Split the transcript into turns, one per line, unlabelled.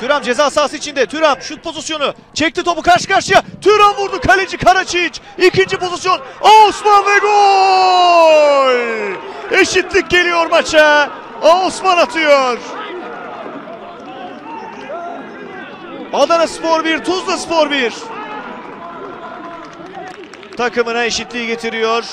Türam ceza sahası içinde. Türam şut pozisyonu. Çekti topu karşı karşıya. Türam vurdu kaleci Karaçiç. İkinci pozisyon. Osman ve gol! Eşitlik geliyor maça. Osman atıyor. Adana Spor 1, Tuzla Spor 1. Takımına eşitliği getiriyor.